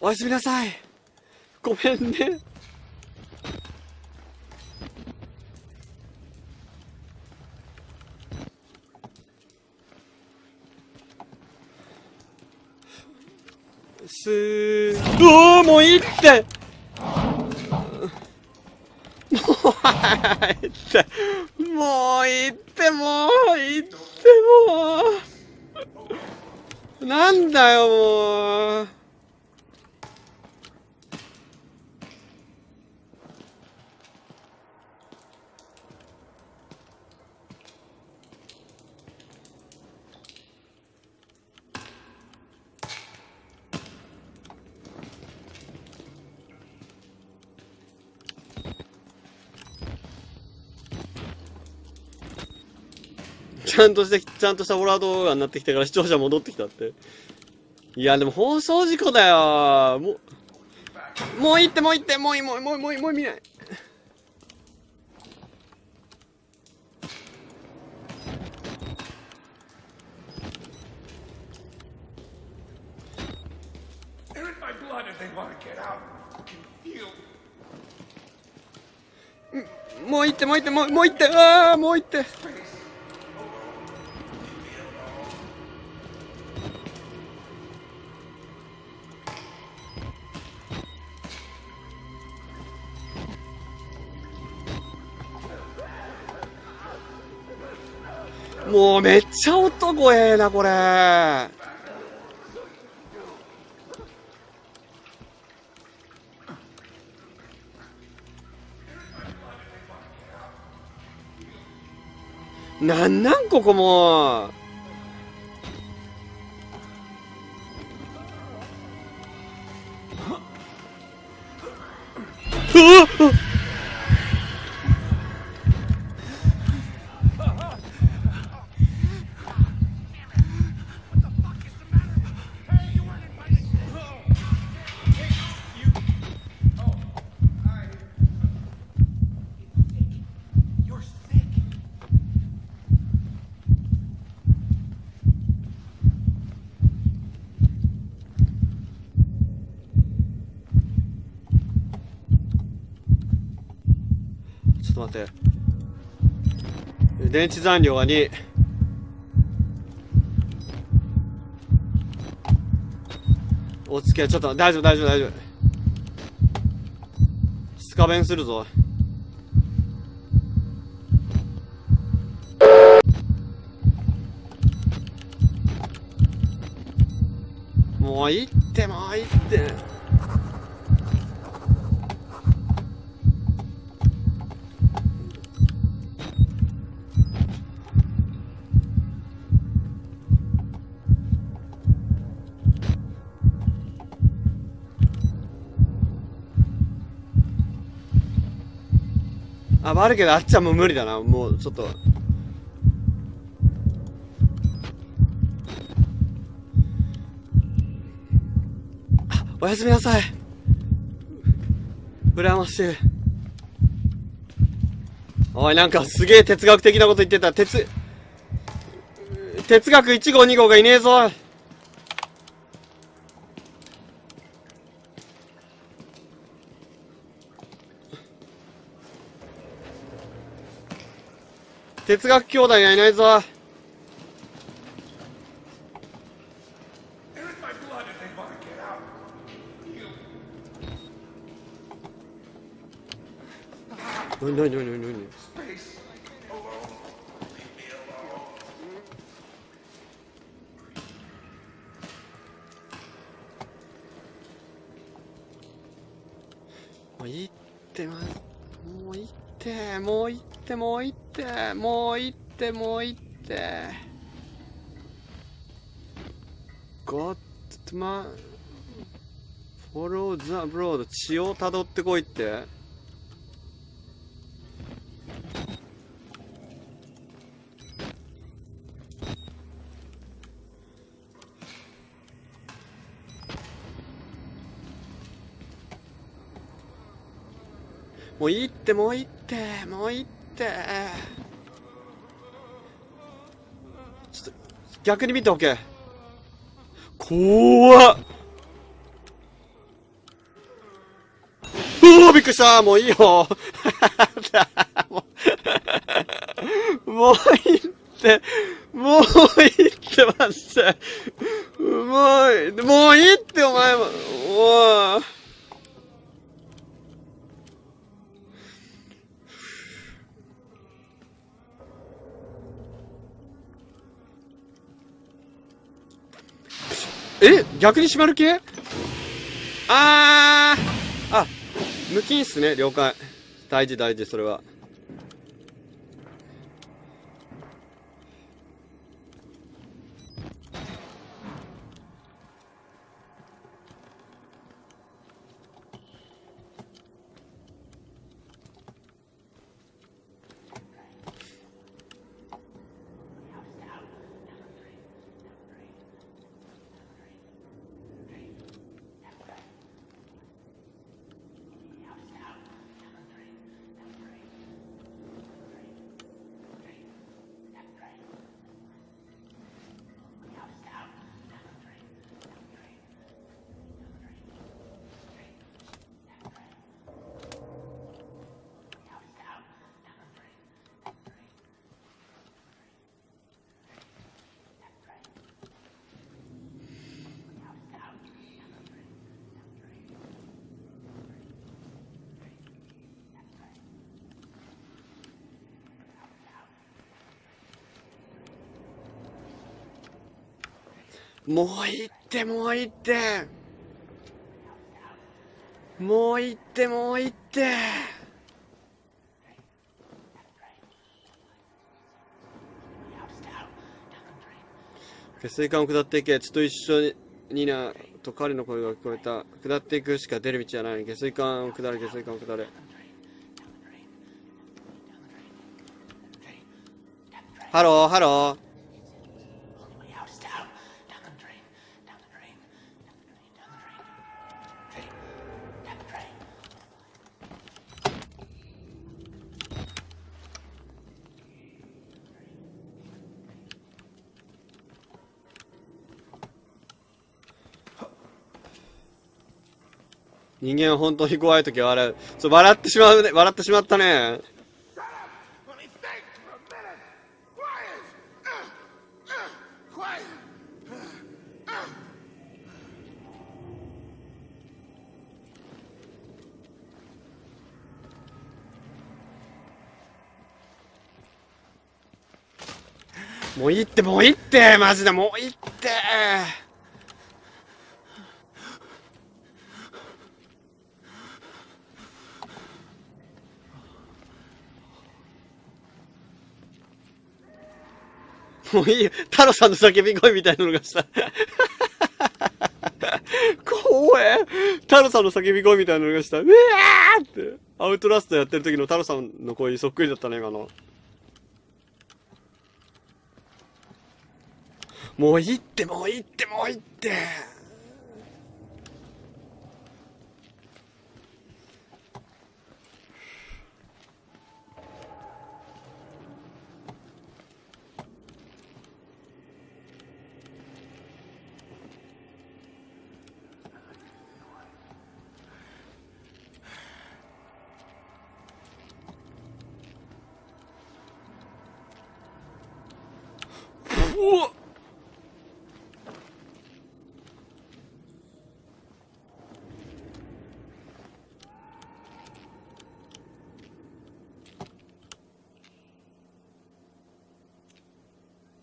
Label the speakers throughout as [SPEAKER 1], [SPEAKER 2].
[SPEAKER 1] おやすみなさい。ごめんね。すーうおーもういいって。もういいって。もういいってもういいってもう。なんだよもう。ちゃんとして、ちゃんとしたホラー動画になってきたから視聴者戻ってきたって。いや、でも放送事故だよ。もう、もういいって、もういいって、もういい、もういい、もういい、もういい、もう見ない。もういいって、もういいって、もうもういいって、ああ、もういいって。もうめっちゃ男ええな、これ。なんなんここもと待って。電池残量が2。お付き合い、ちょっと、大丈夫、大丈夫、大丈夫。スカベンするぞ。もういいって、もういいって。あ、あるけど、あっちはもう無理だな。もう、ちょっと。あおやすみなさい。羨ましい。おい、なんかすげえ哲学的なこと言ってた。哲、哲学1号2号がいねえぞ。哲学兄弟がいないぞ。もういってます。もういってもういってもういもういいって、もういいって。ゴッドマフォローザブロード血をたどってこいってもういいってもういいってもういいって。ちょっと逆に見ておけ。怖っ。うおびっくりした。もういいよ。もういいって。もういいってマジで。もういい。もういいってお前。もおい。え逆に閉まる系？あー。あ無菌っすね了解。大事大事それは。もういいってもういいってもういいってもういいって下水管を下っていけ血と一緒になと彼の声が聞こえた下っていくしか出る道はない下水管を下れ下水管を下れハローハロー人間は本当に怖い時は笑う。そう、笑ってしまうね。笑ってしまったね。もういいって、もういいって、マジでもういいって。もういいよ。太郎さんの叫び声みたいなのがした。怖え。太郎さんの叫び声みたいなのがした。うわーって。アウトラストやってる時の太郎さんの声にそっくりだったね、今の。もういいって、もういいって、もういいって。うわ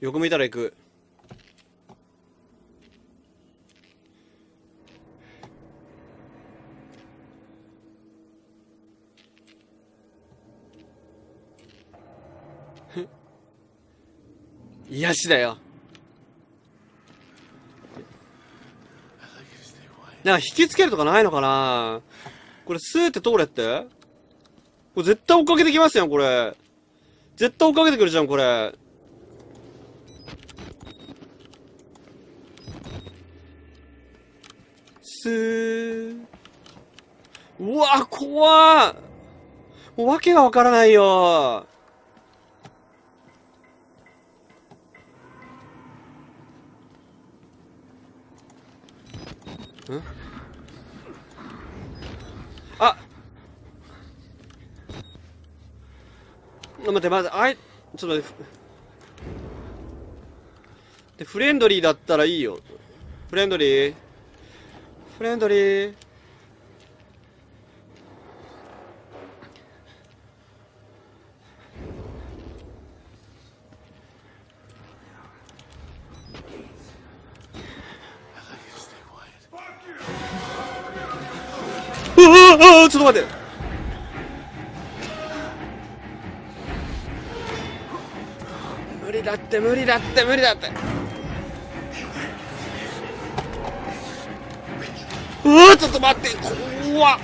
[SPEAKER 1] 横向いたら行く。癒しだよ。なんか引きつけるとかないのかな？これスーって通れって？これ絶対追っかけてきますよ、これ。絶対追っかけてくるじゃん、これ。スー。うわ、怖っもうわけがわからないよ。あ待って、まず、あい、ちょっと待って。で、フレンドリーだったらいいよ。フレンドリー。フレンドリー。うわうわちょっと待って。無理だって無理だって無理だって。うわちょっと待って怖っ。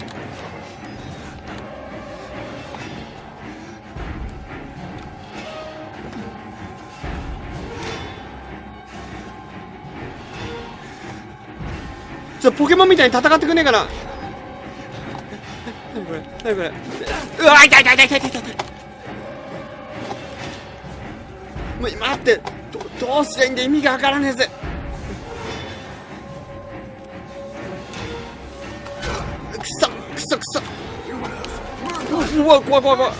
[SPEAKER 1] ちょポケモンみたいに戦ってくんねえかな。れ何これ。うわ痛い痛い痛い痛い。痛い痛いもう待って。どどうしていいんだ意味がわからねえぜ。くそくそくそ。うわ怖い怖い怖い。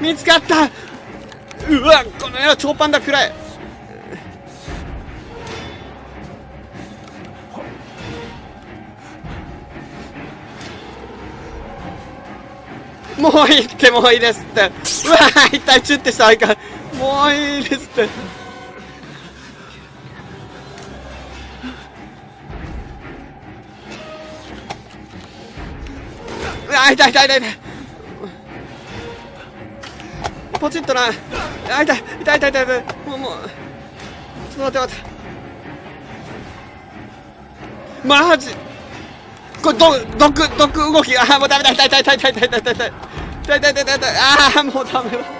[SPEAKER 1] 見つかった。うわこの野郎超パンダくらい。もういいってもういいですって。うわ痛いチュってしたらいかんもういいですって。うわ痛い痛い痛い痛い。ポチッとな。あ痛い痛い痛い痛い痛い。もうもう。ちょっと待って待って。マジ。これ毒毒毒動き。ああもうダメだ。痛い痛い痛い痛い痛い痛い痛い痛い痛い痛い痛い痛いああもうダメだ